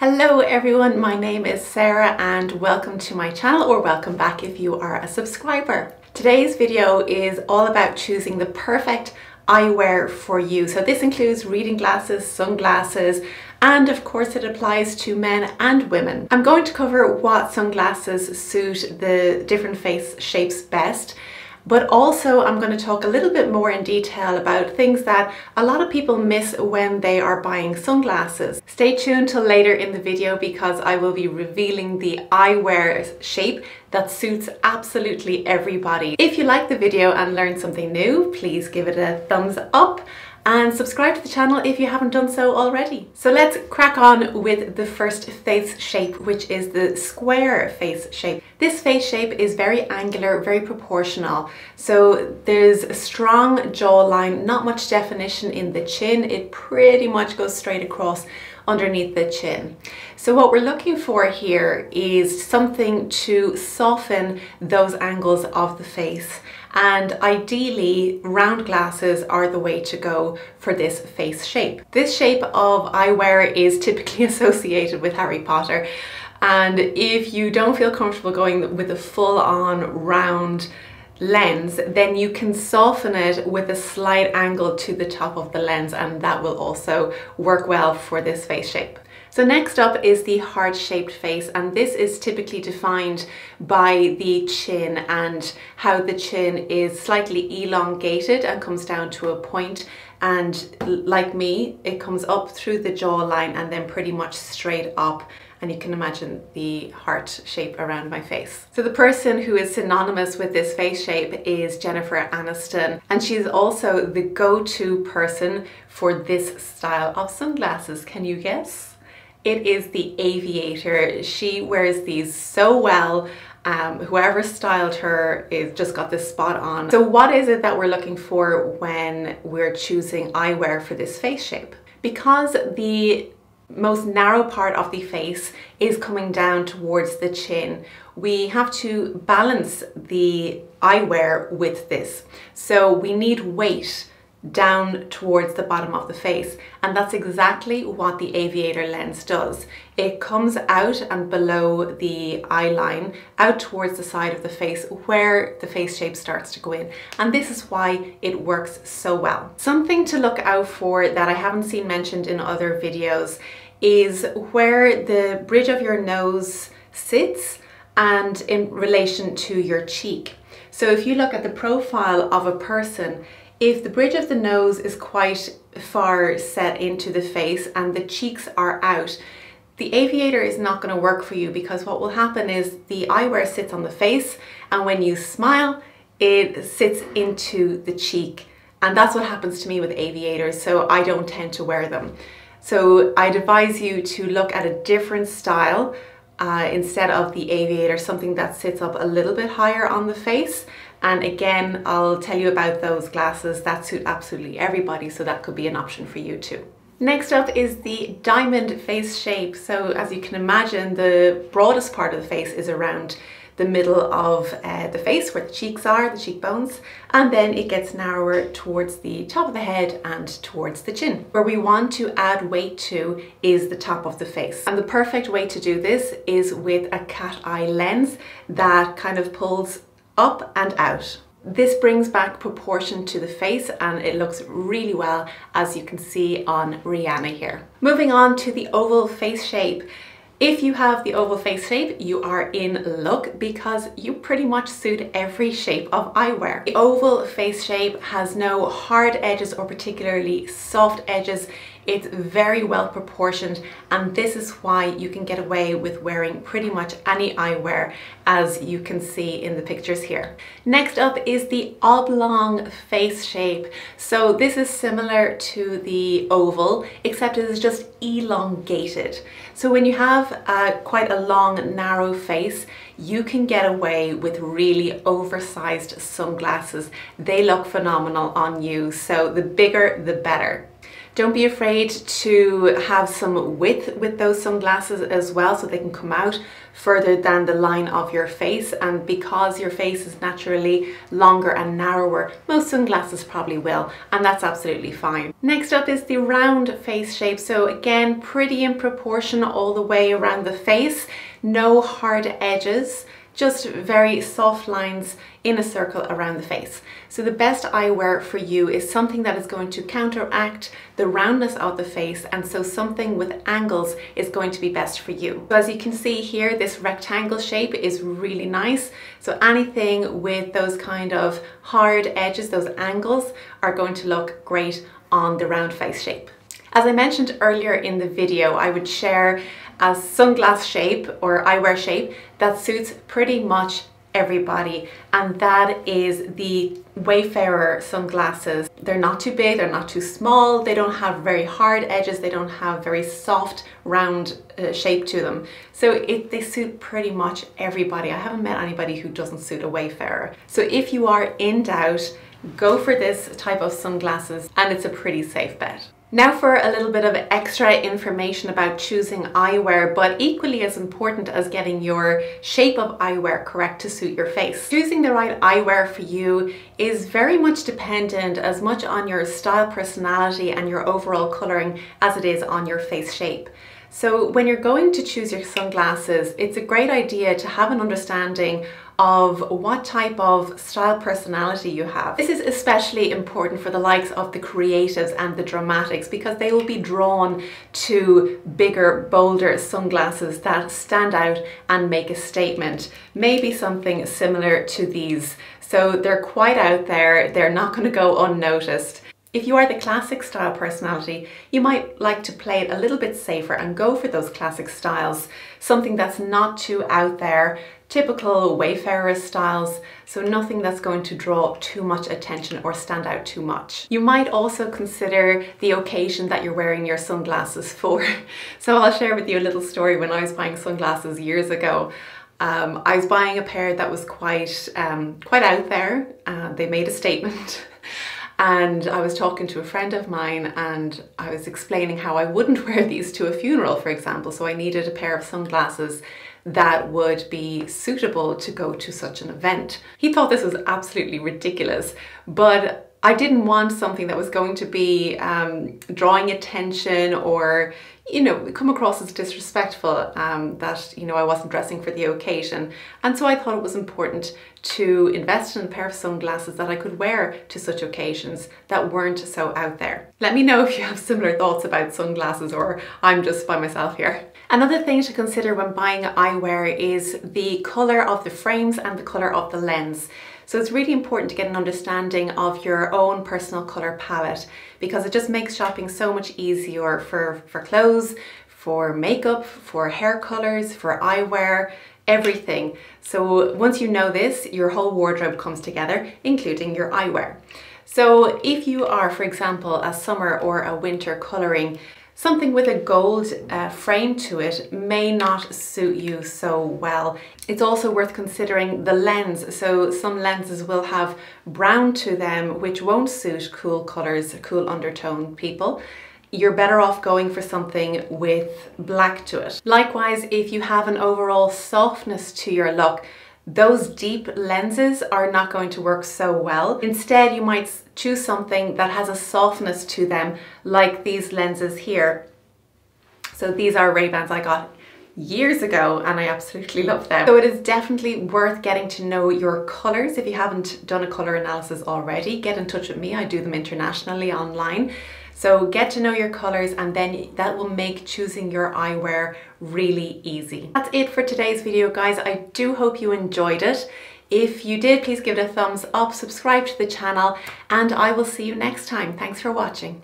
Hello everyone, my name is Sarah and welcome to my channel or welcome back if you are a subscriber. Today's video is all about choosing the perfect eyewear for you. So this includes reading glasses, sunglasses, and of course it applies to men and women. I'm going to cover what sunglasses suit the different face shapes best but also I'm going to talk a little bit more in detail about things that a lot of people miss when they are buying sunglasses. Stay tuned till later in the video because I will be revealing the eyewear shape that suits absolutely everybody. If you like the video and learned something new, please give it a thumbs up and subscribe to the channel if you haven't done so already. So let's crack on with the first face shape, which is the square face shape. This face shape is very angular, very proportional. So there's a strong jawline, not much definition in the chin. It pretty much goes straight across underneath the chin. So what we're looking for here is something to soften those angles of the face and ideally round glasses are the way to go for this face shape. This shape of eyewear is typically associated with Harry Potter and if you don't feel comfortable going with a full-on round lens, then you can soften it with a slight angle to the top of the lens and that will also work well for this face shape. So next up is the heart-shaped face and this is typically defined by the chin and how the chin is slightly elongated and comes down to a point and like me it comes up through the jawline and then pretty much straight up and you can imagine the heart shape around my face. So the person who is synonymous with this face shape is Jennifer Aniston and she's also the go-to person for this style of sunglasses. Can you guess? It is the aviator. She wears these so well. Um, whoever styled her is just got this spot on. So what is it that we're looking for when we're choosing eyewear for this face shape? Because the most narrow part of the face is coming down towards the chin. We have to balance the eyewear with this. So we need weight down towards the bottom of the face and that's exactly what the aviator lens does. It comes out and below the eye line out towards the side of the face where the face shape starts to go in and this is why it works so well. Something to look out for that I haven't seen mentioned in other videos is where the bridge of your nose sits and in relation to your cheek. So if you look at the profile of a person, if the bridge of the nose is quite far set into the face and the cheeks are out, the aviator is not going to work for you because what will happen is the eyewear sits on the face and when you smile, it sits into the cheek. And that's what happens to me with aviators, so I don't tend to wear them. So I'd advise you to look at a different style uh, instead of the aviator, something that sits up a little bit higher on the face. And again, I'll tell you about those glasses that suit absolutely everybody, so that could be an option for you too. Next up is the diamond face shape. So as you can imagine, the broadest part of the face is around the middle of uh, the face where the cheeks are, the cheekbones, and then it gets narrower towards the top of the head and towards the chin. Where we want to add weight to is the top of the face. And the perfect way to do this is with a cat eye lens that kind of pulls up and out. This brings back proportion to the face and it looks really well as you can see on Rihanna here. Moving on to the oval face shape. If you have the oval face shape, you are in luck because you pretty much suit every shape of eyewear. The oval face shape has no hard edges or particularly soft edges. It's very well proportioned and this is why you can get away with wearing pretty much any eyewear as you can see in the pictures here. Next up is the oblong face shape. So this is similar to the oval except it is just elongated. So when you have uh, quite a long narrow face you can get away with really oversized sunglasses. They look phenomenal on you so the bigger the better. Don't be afraid to have some width with those sunglasses as well so they can come out further than the line of your face. And because your face is naturally longer and narrower most sunglasses probably will and that's absolutely fine. Next up is the round face shape. So again pretty in proportion all the way around the face. No hard edges just very soft lines in a circle around the face. So the best eyewear for you is something that is going to counteract the roundness of the face and so something with angles is going to be best for you. So as you can see here, this rectangle shape is really nice. So anything with those kind of hard edges, those angles are going to look great on the round face shape. As I mentioned earlier in the video, I would share a sunglass shape or eyewear shape that suits pretty much everybody and that is the Wayfarer sunglasses. They're not too big, they're not too small, they don't have very hard edges, they don't have very soft round uh, shape to them. So it, they suit pretty much everybody. I haven't met anybody who doesn't suit a Wayfarer. So if you are in doubt, go for this type of sunglasses and it's a pretty safe bet. Now for a little bit of extra information about choosing eyewear, but equally as important as getting your shape of eyewear correct to suit your face. Choosing the right eyewear for you is very much dependent as much on your style personality and your overall colouring as it is on your face shape. So when you're going to choose your sunglasses, it's a great idea to have an understanding of what type of style personality you have. This is especially important for the likes of the creatives and the dramatics because they will be drawn to bigger, bolder sunglasses that stand out and make a statement. Maybe something similar to these. So they're quite out there, they're not going to go unnoticed. If you are the classic style personality, you might like to play it a little bit safer and go for those classic styles, something that's not too out there, typical Wayfarer styles, so nothing that's going to draw too much attention or stand out too much. You might also consider the occasion that you're wearing your sunglasses for. So I'll share with you a little story when I was buying sunglasses years ago. Um, I was buying a pair that was quite, um, quite out there. Uh, they made a statement. And I was talking to a friend of mine and I was explaining how I wouldn't wear these to a funeral, for example. So I needed a pair of sunglasses that would be suitable to go to such an event. He thought this was absolutely ridiculous, but I didn't want something that was going to be um, drawing attention or, you know, come across as disrespectful um, that, you know, I wasn't dressing for the occasion. And so I thought it was important to invest in a pair of sunglasses that I could wear to such occasions that weren't so out there. Let me know if you have similar thoughts about sunglasses or I'm just by myself here. Another thing to consider when buying eyewear is the colour of the frames and the colour of the lens. So it's really important to get an understanding of your own personal colour palette because it just makes shopping so much easier for, for clothes, for makeup, for hair colours, for eyewear, everything. So once you know this, your whole wardrobe comes together, including your eyewear. So if you are, for example, a summer or a winter colouring, Something with a gold uh, frame to it may not suit you so well. It's also worth considering the lens. So some lenses will have brown to them, which won't suit cool colors, cool undertone people you're better off going for something with black to it. Likewise, if you have an overall softness to your look, those deep lenses are not going to work so well. Instead, you might choose something that has a softness to them, like these lenses here. So these are Ray-Bans I got years ago and I absolutely love them. So it is definitely worth getting to know your colors. If you haven't done a color analysis already, get in touch with me. I do them internationally online. So get to know your colors and then that will make choosing your eyewear really easy. That's it for today's video guys. I do hope you enjoyed it. If you did, please give it a thumbs up, subscribe to the channel, and I will see you next time. Thanks for watching.